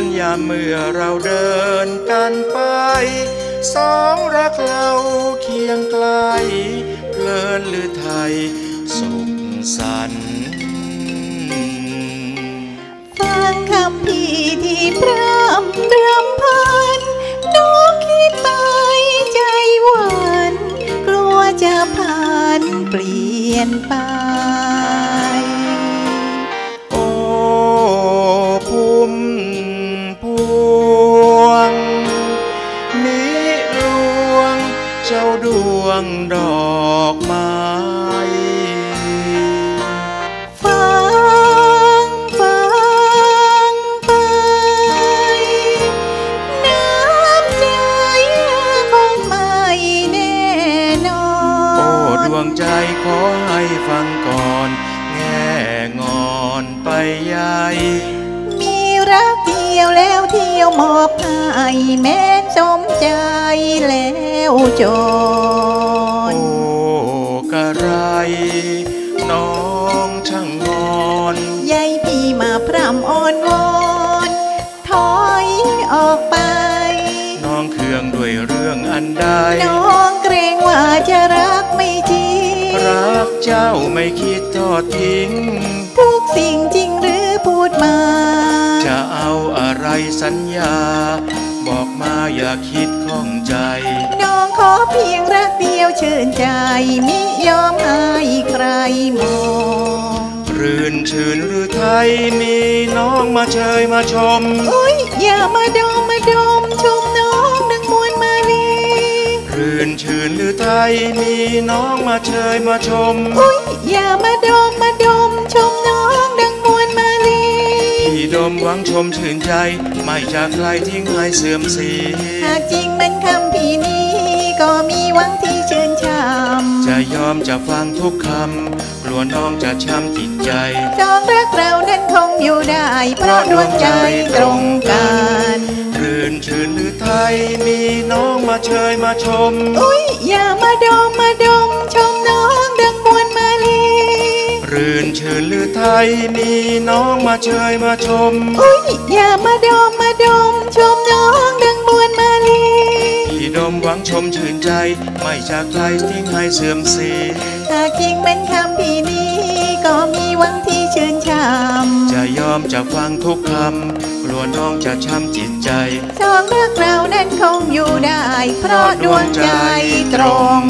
นยามเมื่อเราเดินกันไป สองรักเราเคียงไกล เพลินหรือไทย สุขสันต์ฟังคำพี่ที่พร่ำรำพันน้องคิดไปใจหวานกลัวจะผ่านเปลี่ยนไป เจ้าดวงดอกไม้ฟังฟังไปน้ำใจคงไม่แน่นอโอ้ดวงใจขอให้ฟังก่อน แง่งอนไปใหญ่มีรักเดียวแล้วเที่ยวมอบให้แม้สมใจแล้ว จโอ้นกระไร น้องช่างงอนยายพี่มาพร่ำอ้อนวอนถอยออกไป น้องเคืองด้วยเรื่องอันใด น้องเกรงว่าจะรักไม่จริง รักเจ้าไม่คิดทอดทิ้ง ทุกสิ่งจริงหรือพูดมา จะเอาอะไรสัญญาบอก มาอย่าคิดข้องใจ น้องขอเพียงรักเดียวเชิญใจ มิยอมให้ใครมอง รื่นชื่นหรือไทยมีน้องมาเชยมาชม อุ้ยอย่ามาดมมาดมชมน้องดังมวลมาลีรื่นชื่นหรือไทยมีน้องมาเชยมาชม อุ้ยอย่ามาดมมาดมชม มหวังชมชื่นใจ ไม่จากใครทิ้งให้เสื่อมเสีหากจริงเป็นคำพี่นี้ ก็มีหวังที่ชื่นชมจะยอมจะฟังทุกคำกลัวน้องจะช้ำจิตใจสองรักเรานั้นคงอยู่ได้ เพราะดวงใจตรงกันรื่นชื่นหรือไทยมีน้องมาเชยมาชม อุ้ยอย่ามาดมมาดมชมน้องดังมวลมาลี รื่นชื่นหรือไทยมีน้องมาเชยมาชม อุ้ยอย่ามาดมมาดม ชมน้องดังมวลมาลีพี่ดมหวังชมชื่นใจ ไม่จากใครทิ้งให้เสื่อมเสียหากจริงเป็นคำพี่นี้ ก็มีหวังที่ชื่นชมจะยอมจะฟังทุกคำกลัวน้องจะช้ำจิตใจสองรักเรานั้นคงอยู่ได้ เพราะดวงใจตรง